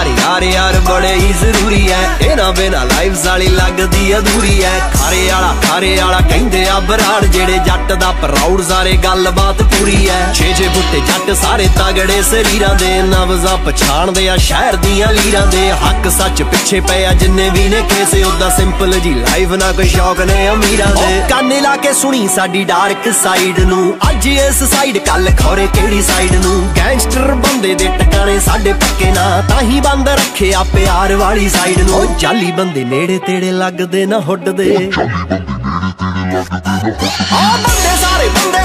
ਯਾਰ ਯਾਰ ਯਾਰ ਬੜੇ ਹੀ ਜ਼ਰੂਰੀ ਐ। ਇਹਨਾਂ ਬਿਨਾ ਲਾਈਫ ਸਾਲੀ ਲੱਗਦੀ ਅਧੂਰੀ ਐ। ਖਾਰੇ ਵਾਲਾ ਖਾਰੇ ਵਾਲਾ ਕਹਿੰਦੇ ਆ ਬਰਾੜ, ਜਿਹੜੇ ਜੱਟ ਦਾ ਪ੍ਰਾਊਡ ਸਾਰੇ ਗੱਲਬਾਤ ਪੂਰੀ ਐ। ਛੇ ਛੇ ਬੁੱਟੇ ਜੱਟ ਸਾਰੇ ਤਗੜੇ ਸਰੀਰਾਂ ਦੇ ਨਵਜ਼ਾ ਪਛਾਣਦੇ ਆ ਸ਼ਹਿਰ ਦੀਆਂ ਲੀਰਾਂ ਦੇ। ਹੱਕ ਸੱਚ ਪਿੱਛੇ ਪਏ ਆ ਜਿੰਨੇ ਵੀ ਨੇ ਕੇਸੇ ਉਦਾਂ ਸਿੰਪਲ ਜੀ ਲਾਈਫ ਨਾ ਕੋਈ ਸ਼ੌਕ ਨੇ ਅਮੀਰਾਂ ਦੇ। ਕੰਨ ਲਾ ਕੇ ਸੁਣੀ ਸਾਡੀ ਡਾਰਕ ਸਾਈਡ ਨੂੰ। ਅੱਜ ਇਸ ਸਾਈਡ ਕੱਲ ਖੋਰੇ ਕਿਹੜੀ ਸਾਈਡ ਨੂੰ? ਟਿਕਾਣੇ ਸਾਡੇ ਪੱਕੇ ਨਾ ਤਾਂ ਹੀ ਬੰਦ ਰੱਖਿਆ ਪਿਆਰ ਵਾਲੀ ਸਾਈਡ ਨੂੰ। ਉਹ ਜਾਲੀ ਬੰਦੇ ਨੇੜੇ ਤੇੜੇ ਲੱਗਦੇ ਨਾ ਹੁੱਡਦੇ ਆ ਬੰਦੇ ਸਾਰੇ ਬੰਦੇ